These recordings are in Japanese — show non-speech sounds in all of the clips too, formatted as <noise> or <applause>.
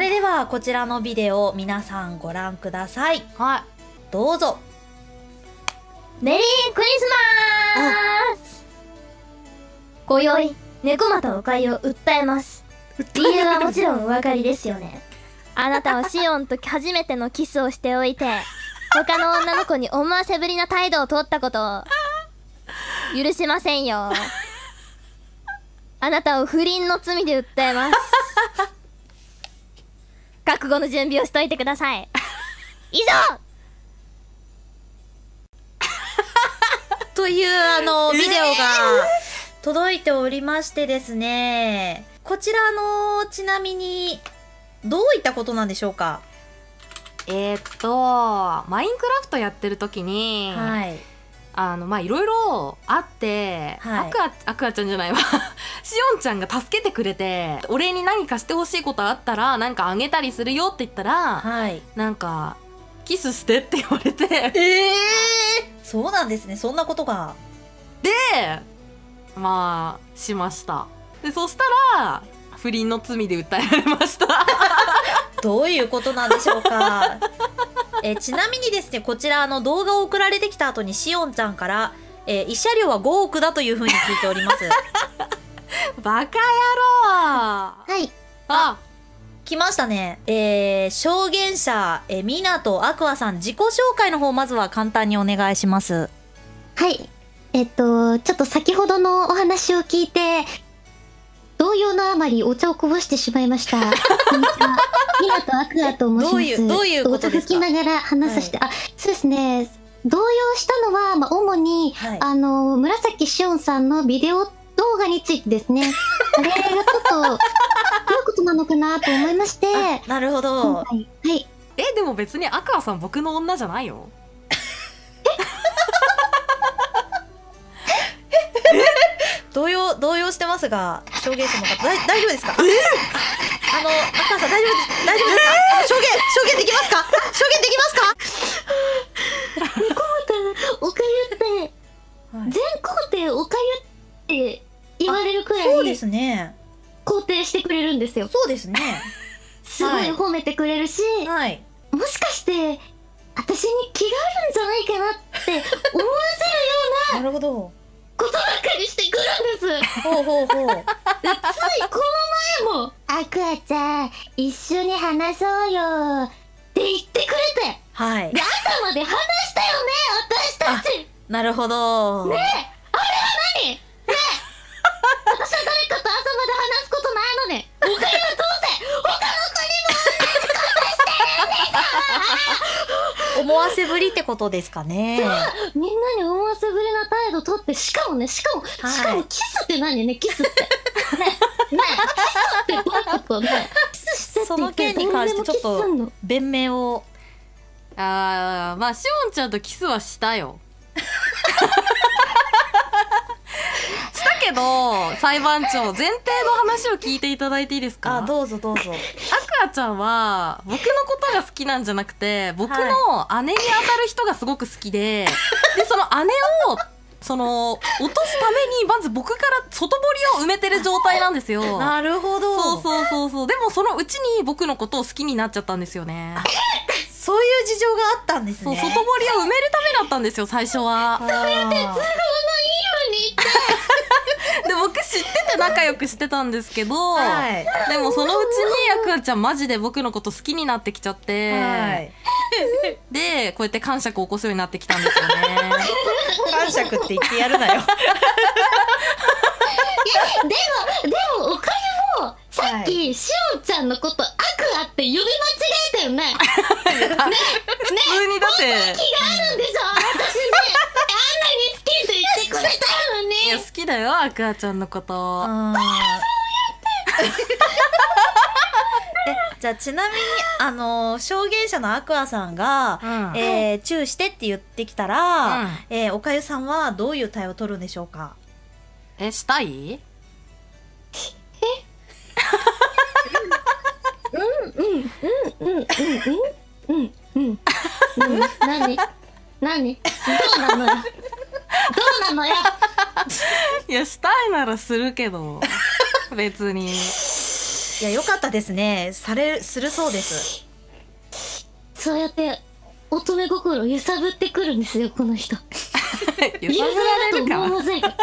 れではこちらのビデオ皆さんご覧くださいはいどうぞメリークリスマス今宵、猫又おかゆを訴えます。理由はもちろんお分かりですよね。あなたはシオンと初めてのキスをしておいて、他の女の子に思わせぶりな態度を取ったことを、許しませんよ。<laughs> あなたを不倫の罪で訴えます。覚悟の準備をしといてください。<laughs> 以上。<laughs> というあのビデオが届いておりましてですね。こちらのちなみにどういったことなんでしょうか？えー、っとマインクラフトやってる時に、はいあのまあいろいろあって、はい。アクアアクアちゃんじゃないわ。しおんちゃんが助けてくれてお礼に何かしてほしいことあったらなんかあげたりするよって言ったらはい。なんかキスしてって言われて。ええそうなんですね。そんなことが。でまあしました。でそしたら不倫の罪で訴えられました。<laughs> どういうことなんでしょうかえちなみにですねこちらあの動画を送られてきた後にしおんちゃんから、えー慰謝料は5億だというふうに聞いております <laughs> バカ野郎はい。あ来ましたねえー、証言者、えー、ミナとアクアさん自己紹介の方まずは簡単にお願いしますはい。えっと、ちょっと先ほどのお話を聞いて、動揺のあまりお茶をこぼしてしまいました。<laughs> ミナとアクアと申します。どういうどういうことですか？きながら話させて、あ、そうですね。動揺したのは、まあ、主に、はい。あの、紫しおんさんのビデオ動画についてですね。<laughs> あれがちょっと、どういうことなのかなと思いまして、なるほ今ど回、はい。えでも別にアクアさん僕の女じゃないよ。動揺動揺してますが証言者の方大丈夫ですかあの大丈夫です。大丈夫ですか、証言証言できますか？証言できますか？おかゆって、全工程おかゆって言われるくらいそうですね肯定してくれるんですよ。そうですねすごい褒めてくれるし、はいもしかして、私に気があるんじゃないかなって思わせるようななるほどことばっかりしてくるんです。ほうほうほうでついこの前も、アクアちゃん、一緒に話そうよ。って言ってくれて、はい。で、朝まで話したよね、私たち。なるほど。ねえ、あれは何？ねえ、私は誰かと朝まで話すことないのに、おかゆはどうせ、他の思わせぶりってことですかね。みんなに思わせぶりな態度取って、しかもね、しかも、しかもキスって何？ね、キスって。ねえ、ねえ、キスってどういうことねその件に関してちょっと弁明を。あーまあしおんちゃんとキスはしたよ。<laughs> したけど裁判長前提の話を聞いていただいていいですか？あどうぞどうぞ。アクアちゃんは僕のことが好きなんじゃなくて僕の姉に当たる人がすごく好きで、でその姉をその落とすためにまず僕から外堀を埋めてる状態なんですよ。なるほど。そうそうそうそう。でもそのうちに僕のことを好きになっちゃったんですよね。そういう事情があったんですそうね外堀を埋めるためだったんですよ最初は。そうやって。<laughs> で僕知ってて仲良くしてたんですけど、はい。でもそのうちにアクアちゃんマジで僕のこと好きになってきちゃって、はい <laughs> でこうやって感触を起こすようになってきたんですよね。感触って言ってやるなよ。でも、でも、おかゆも、さっき、しおんちゃんのこと、アクアって呼び間違えたよね。<laughs> 普通にだって。気があるんでしょ私ね、あんなに好きって言ってくれたのに。いや好きだよアクアちゃんのことうんえじゃあちなみにあの証言者のアクアさんが、うん。えーチューしてって言ってきたら、うん。えーおかゆさんはどういう対応を取るんでしょうか？えしたい？うん、うん、うん、うん、うん。何何どうなのよどうなのよいやしたいならするけど別にいや良かったですね。されするそうです。そうやって乙女心揺さぶってくるんですよこの人。<laughs> 揺さぶられるか思いませんじゃあ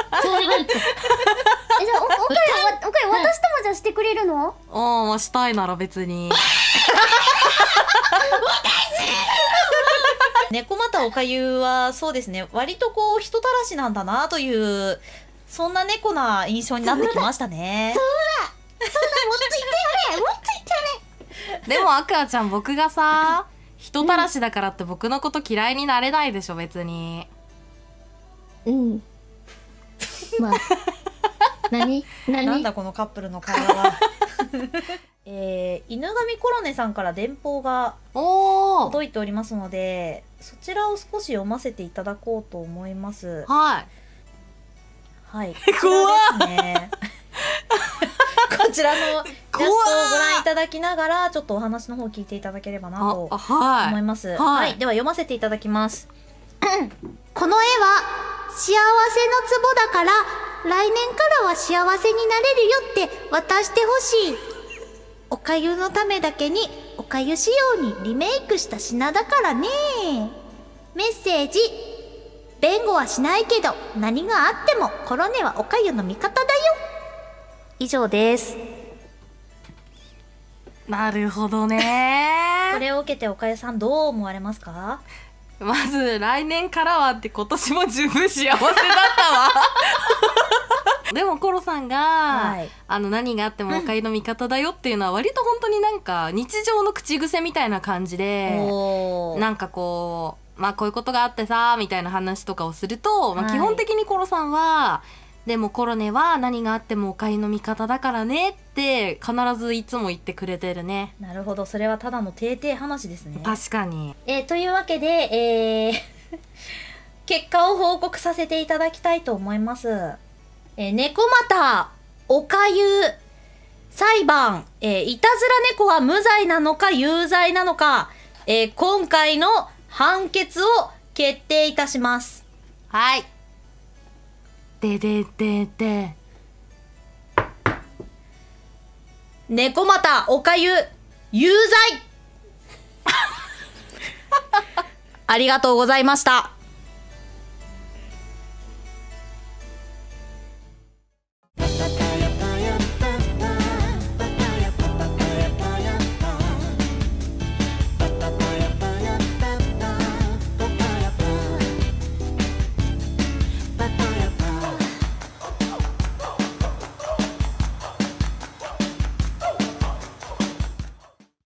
おおかゆわおかゆ私ともじゃあしてくれるの？おーまあしたいなら別に。<laughs> 猫又おかゆはそうですね。割とこう人たらしなんだなというそんな猫な印象になってきましたねでもアクアちゃん僕がさ人たらしだからって僕のこと嫌いになれないでしょ別に。うん。まあ。<laughs> 何？何？なんだこのカップルの会話は。<laughs> えー、犬神コロネさんから電報が届いておりますのでそちらを少し読ませていただこうと思います。はい。はい。<laughs> 怖っ。ねこちらのイラストをご覧いただきながらちょっとお話の方を聞いていただければなと思います。はい。はい、では読ませていただきます。この絵は幸せの壺だから来年からは幸せになれるよって渡してほしい。おかゆのためだけにおかゆ仕様にリメイクした品だからね。メッセージ。弁護はしないけど何があってもコロネはおかゆの味方だよ以上です。なるほどね。<laughs> これを受けておかゆさんどう思われますか？まず来年からはって今年も十分幸せだったわ。<laughs> でもコロさんが、はい。あの何があってもおかゆの味方だよっていうのは割と本当になんか日常の口癖みたいな感じでなんかこうまあこういうことがあってさみたいな話とかをすると、まあ、はい。基本的にコロさんは、でもコロネは何があってもおかゆの味方だからねって必ずいつも言ってくれてるね。なるほど。それはただの定々話ですね。確かに。えーというわけで、えー <laughs> 結果を報告させていただきたいと思います。えー猫又おかゆ裁判、えーいたずら猫は無罪なのか有罪なのか、えー今回の判決を決定いたします。はいでででで猫又おかゆ有罪 <laughs> ありがとうございました。